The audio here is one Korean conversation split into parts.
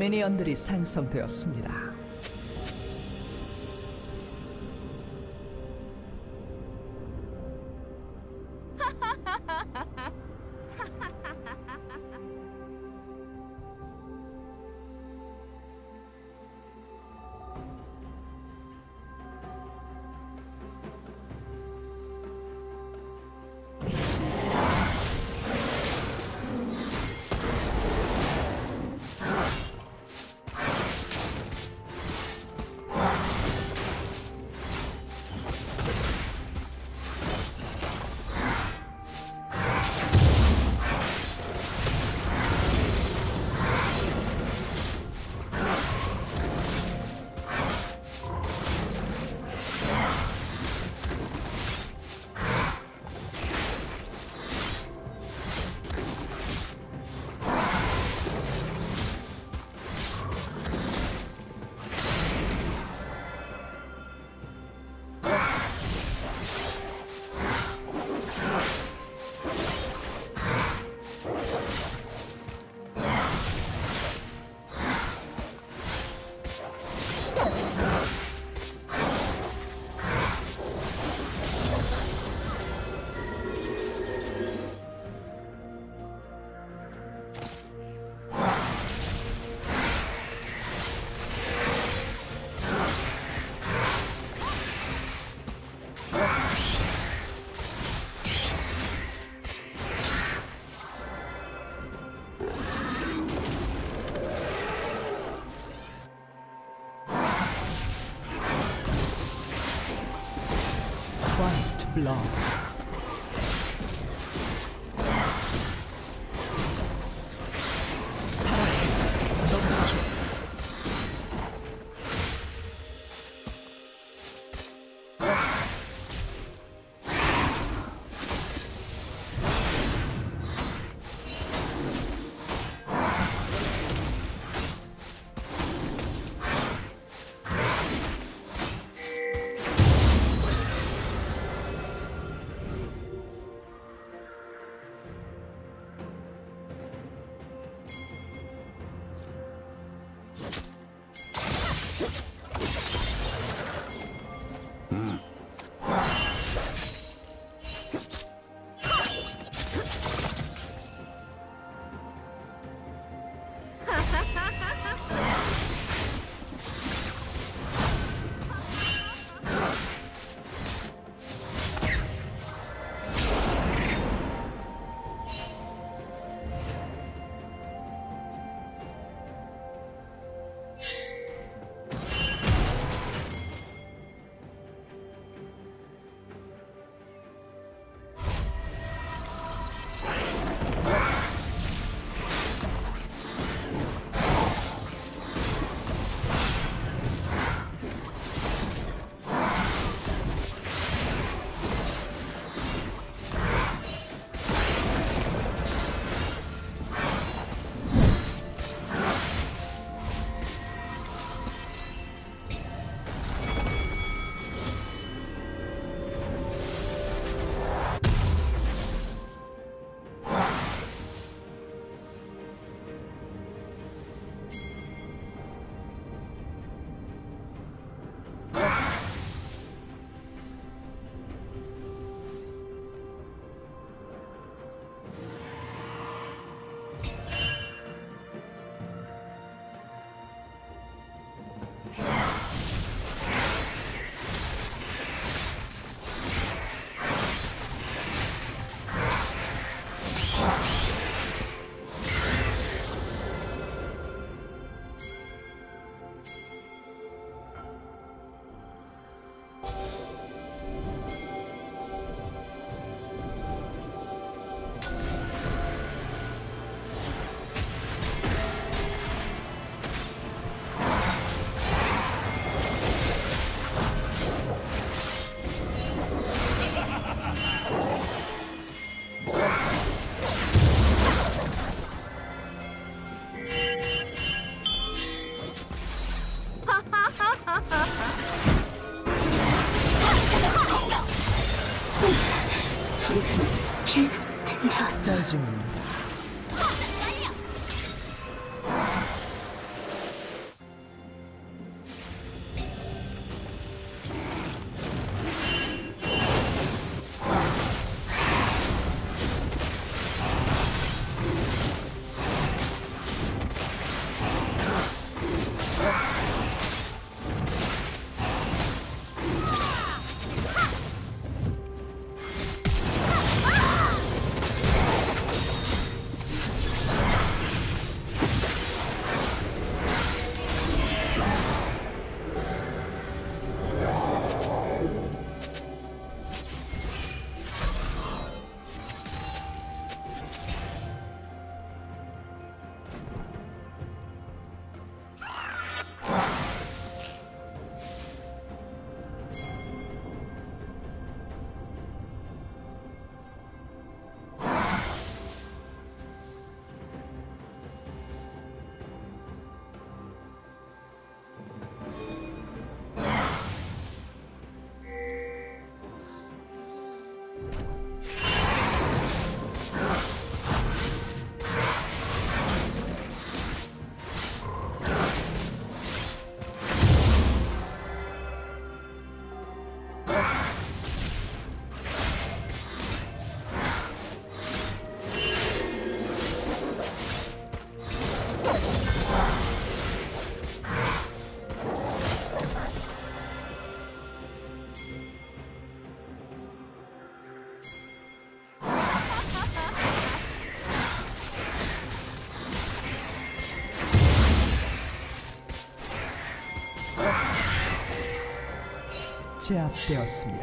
미니언들이 생성되었습니다. Blood. 제압되었습니다.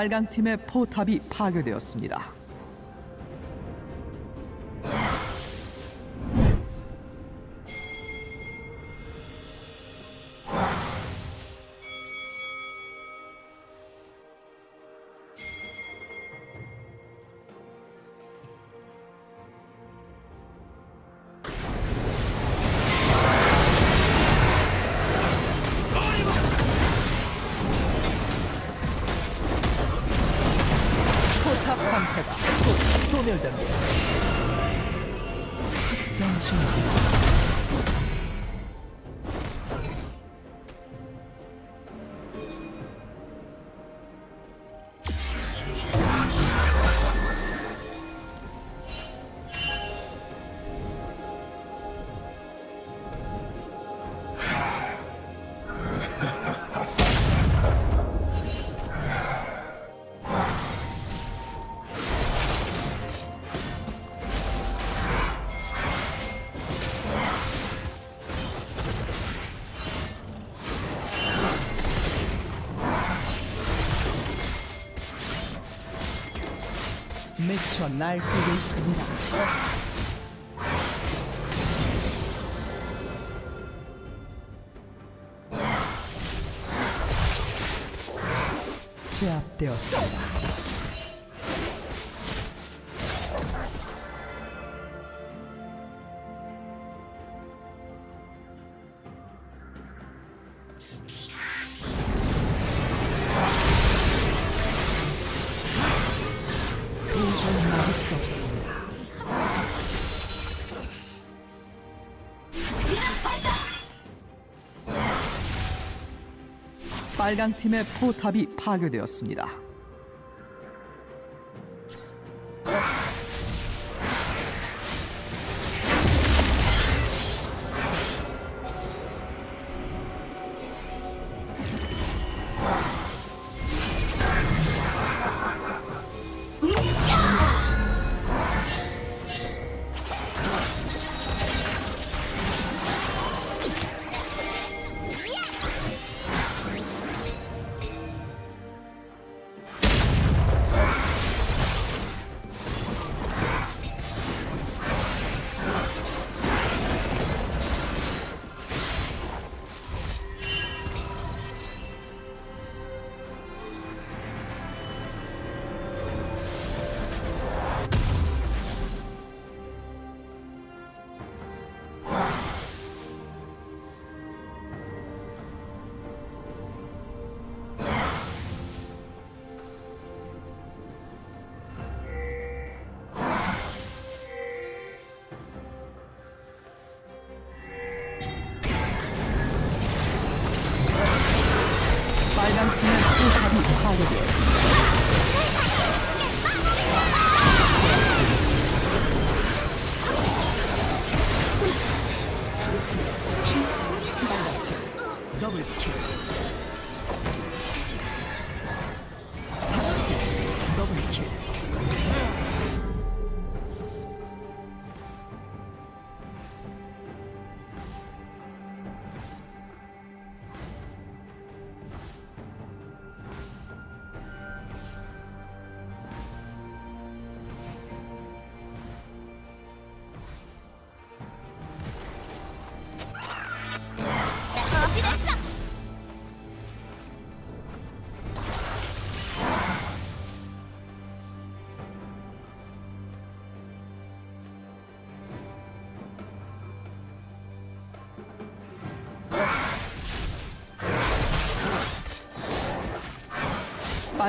빨강 팀의 포탑이 파괴되었습니다. 날뛰고 있습니다. 제압되었습니다. 빨강 팀의 포탑이 파괴되었습니다.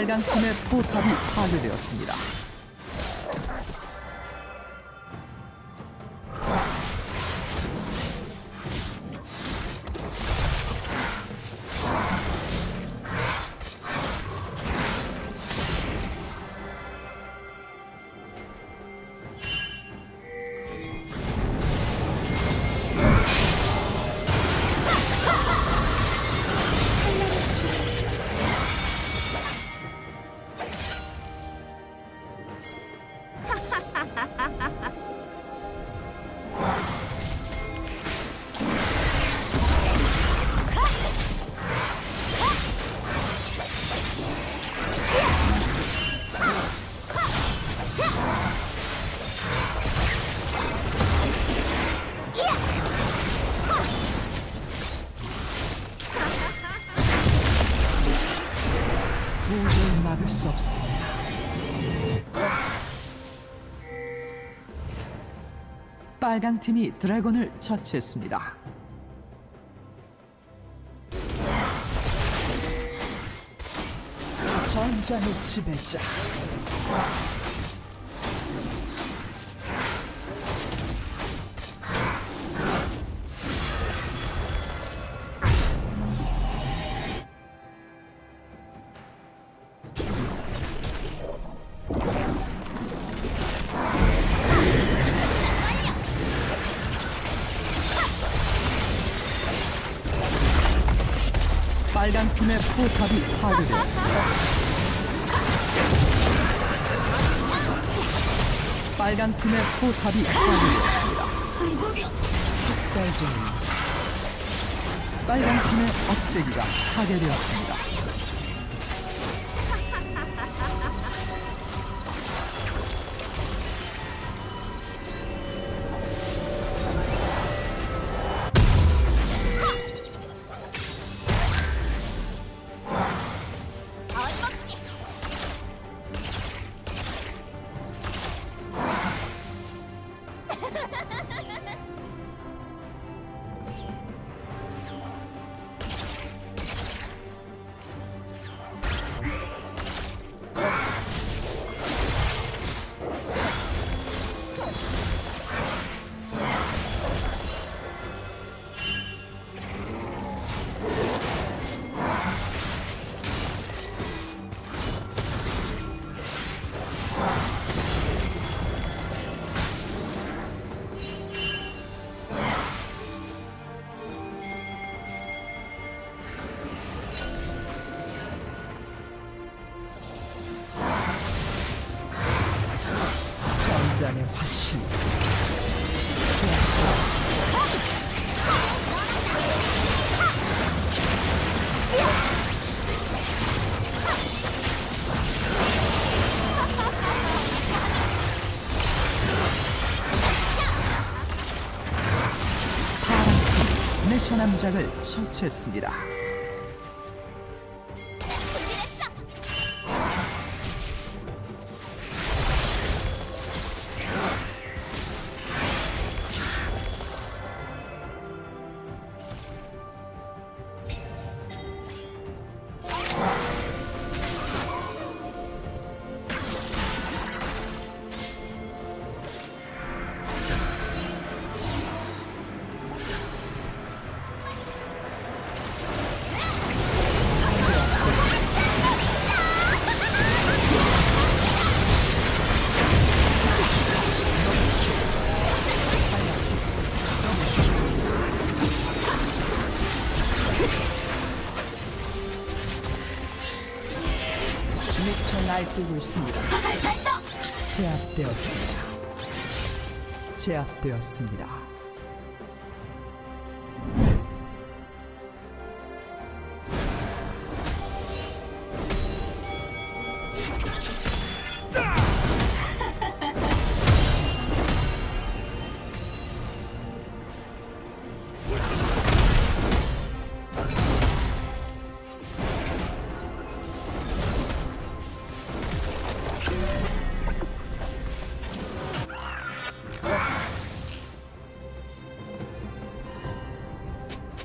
빨간 팀의 포탑이 파괴되었습니다. 빨간 팀이 드래곤을 처치했습니다. 전장의 지배자. 팀의 포탑이 파괴되었습니다. 빨간 팀의 포탑이 파괴되었습니다. 학살 중 빨간 팀의 억제기가 파괴되었습니다. 남작을 처치했습니다. 날뛰고 있습니다. 제압되었습니다. 제압되었습니다.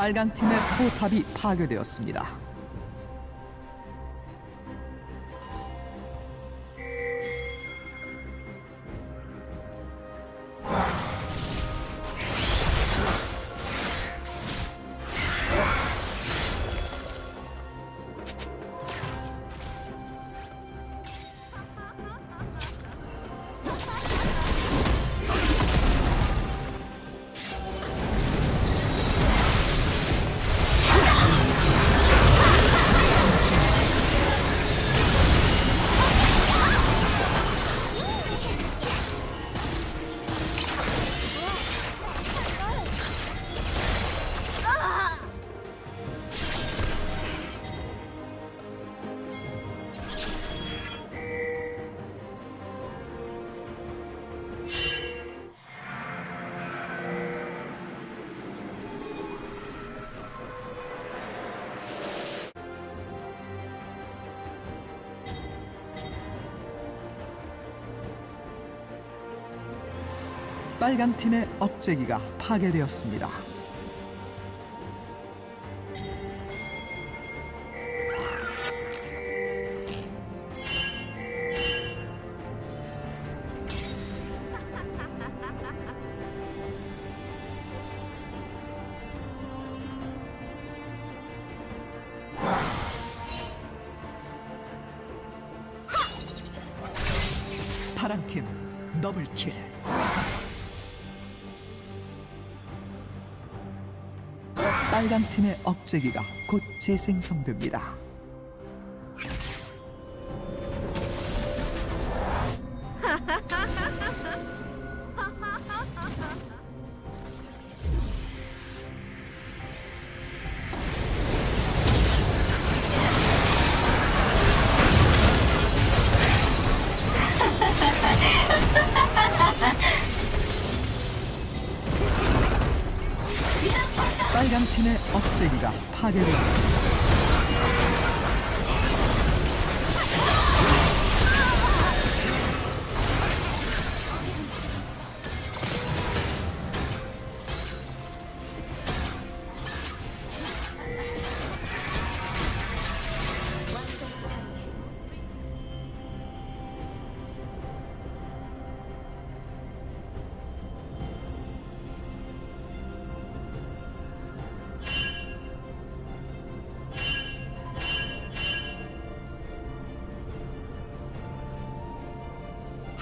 빨간 팀의 포탑이 파괴되었습니다. 빨간 팀의 억제기가 파괴되었습니다. 억제기가 곧 재생성됩니다.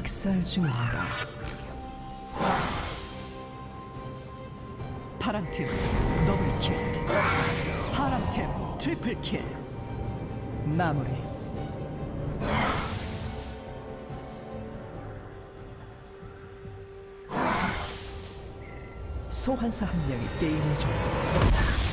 학살 중입니다. 파란 팀 더블킬, 파란 팀 트리플킬. 마무리. 소환사 한 명이 게임을 종료했습니다.